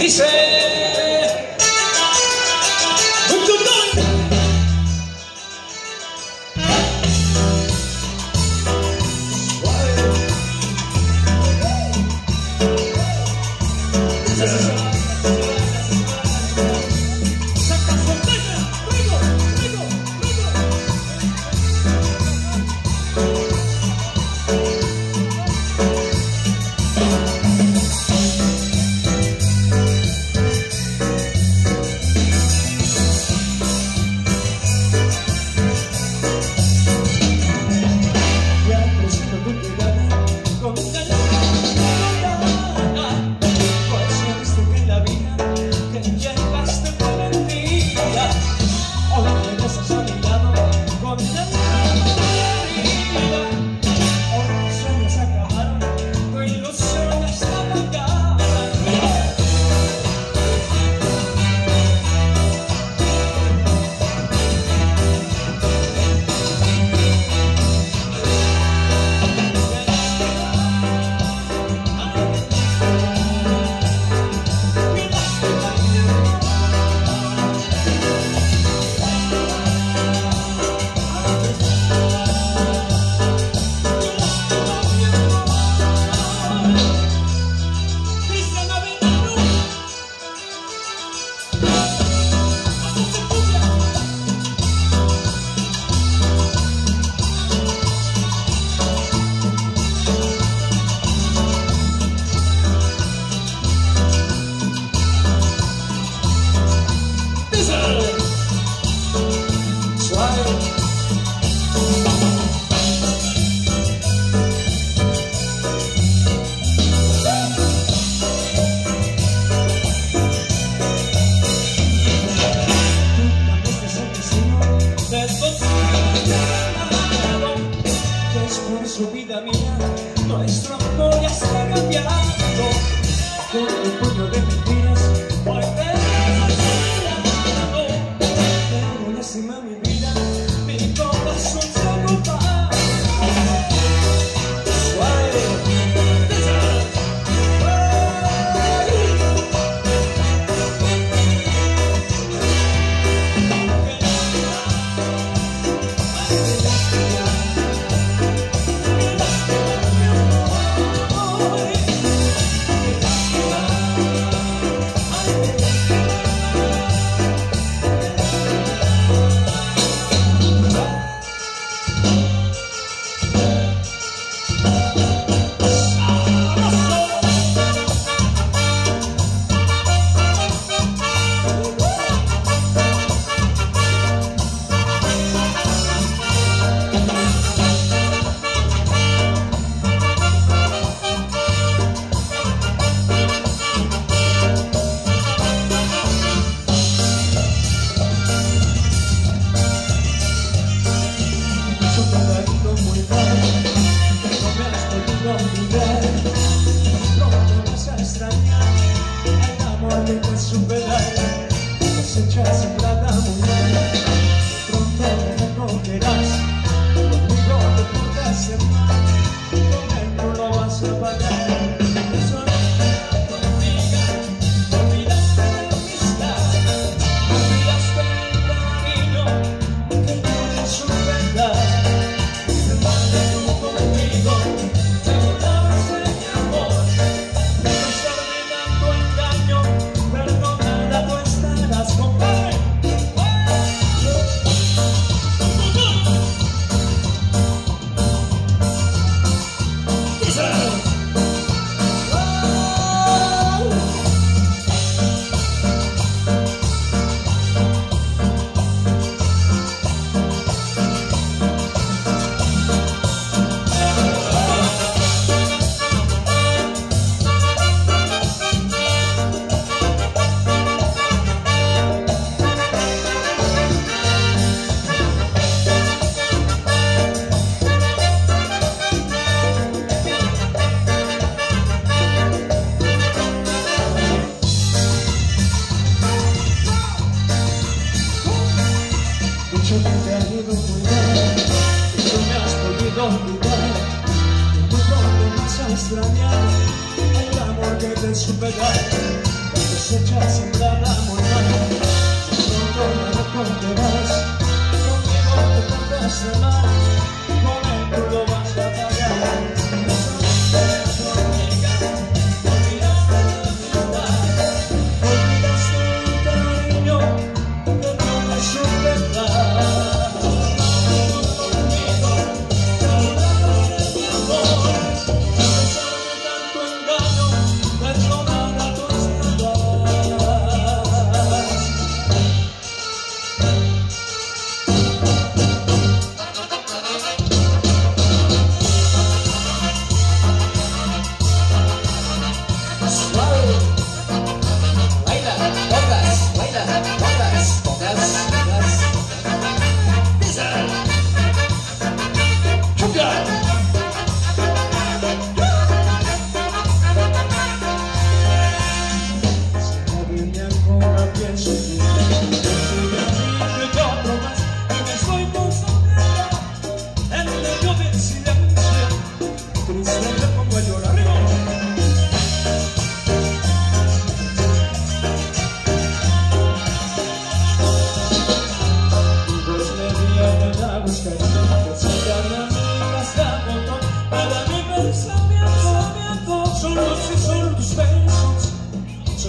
Dice to trust podido cuidar, que tú me has podido olvidar, que muy pronto vas a extrañar. El amor que te supe dar, que desechas sin dar la moral, pronto me recordarás, conmigo te portaste mal, con el dolor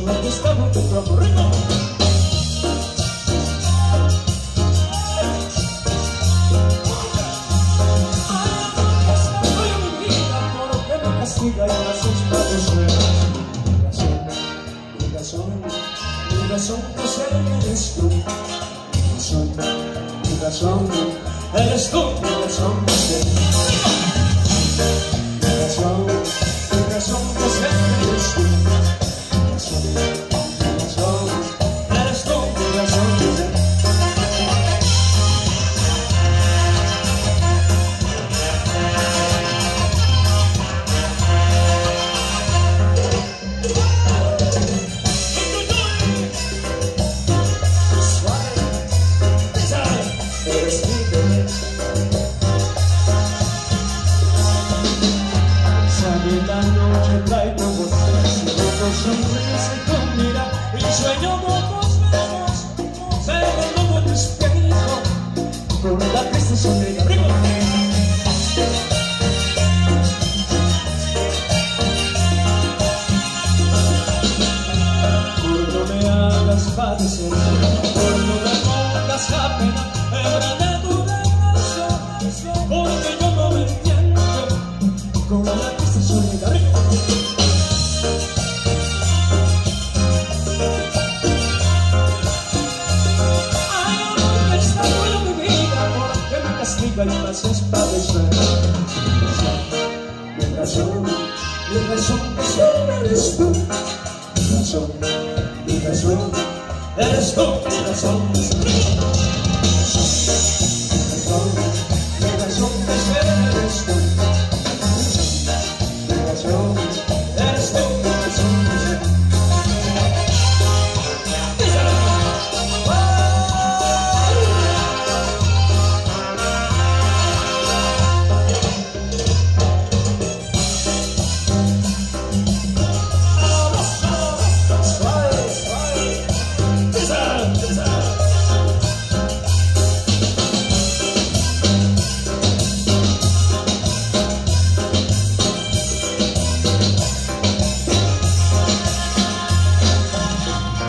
Sube que está muy concurrido. Castiga y las expresiones. Mi razón, mi razón, mi eres tú. Mi razón, mi razón, eres tú, mi razón, mi razón. Christmas. mi razón eres tú, mi razón, mi razón eres tú, mi razón.